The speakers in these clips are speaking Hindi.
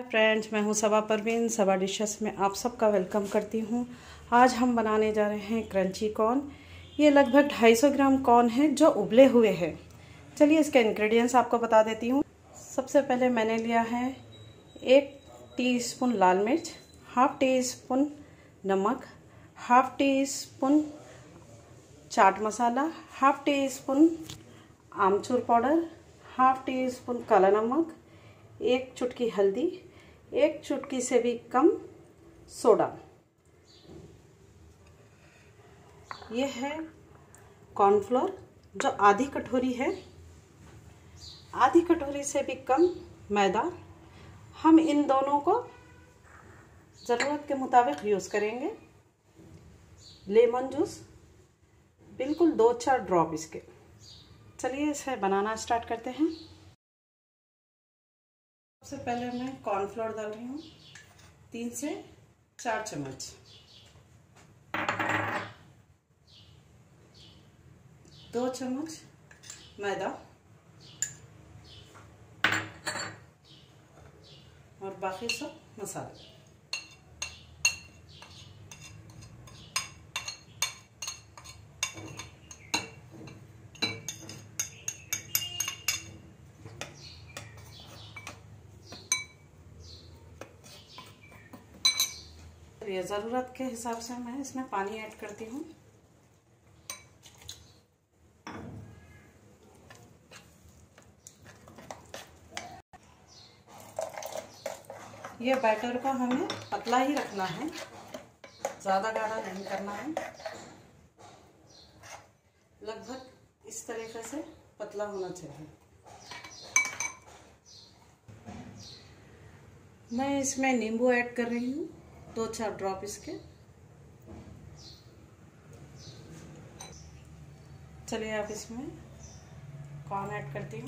फ्रेंड्स मैं हूँ सबा परवीन, सबा डिशेस में आप सबका वेलकम करती हूँ। आज हम बनाने जा रहे हैं क्रंची कॉर्न ये लगभग 250 ग्राम कॉर्न है जो उबले हुए हैं। चलिए इसके इंग्रेडिएंट्स आपको बता देती हूँ। सबसे पहले मैंने लिया है एक टीस्पून लाल मिर्च हाफ़ टी स्पून नमक half teaspoon chaat masala half teaspoon आमचूर पाउडर हाफ़ टी स्पून काला नमक, एक चुटकी हल्दी एक चुटकी से भी कम सोडा। ये है कॉर्नफ्लोर, जो आधी कटोरी है। आधी कटोरी से भी कम मैदा। हम इन दोनों को ज़रूरत के मुताबिक यूज़ करेंगे। लेमन जूस, बिल्कुल दो चार ड्रॉप इसके। चलिए इसे बनाना स्टार्ट करते हैं। सबसे पहले मैं कॉर्नफ्लोर डाल रही हूँ। तीन से चार चम्मच। दो चम्मच मैदा। और बाकी सब मसाले। ये ज़रूरत के हिसाब से मैं इसमें पानी ऐड करती हूँ। ये बैटर को हमें पतला ही रखना है। ज़्यादा गाढ़ा नहीं करना है। लगभग इस तरीके से पतला होना चाहिए। मैं इसमें नींबू ऐड कर रही हूँ। दो चार ड्रॉप इसके। चलिए आप इसमें कॉर्न ऐड करती हूँ।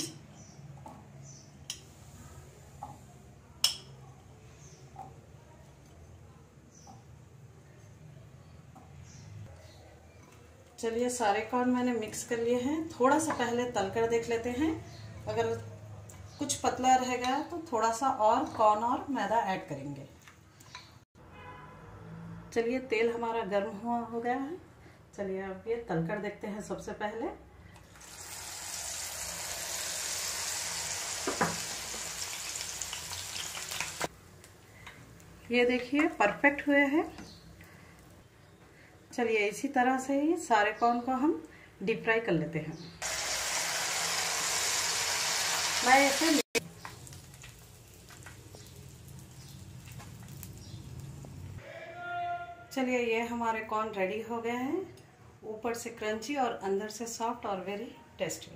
चलिए सारे कॉर्न मैंने मिक्स कर लिए हैं। थोड़ा सा पहले तल कर देख लेते हैं। अगर कुछ पतला रह गया तो थोड़ा सा और कॉर्न और मैदा ऐड करेंगे। चलिए तेल हमारा गर्म हुआ हो गया है। चलिए अब ये तलकर देखते हैं सबसे पहले। ये देखिए परफेक्ट हुए हैं। चलिए इसी तरह से ही सारे कॉर्न को हम डीप फ्राई कर लेते हैं। मैं इसे चलिए ये हमारे कॉर्न रेडी हो गए हैं। ऊपर से क्रंची और अंदर से सॉफ्ट और वेरी टेस्टी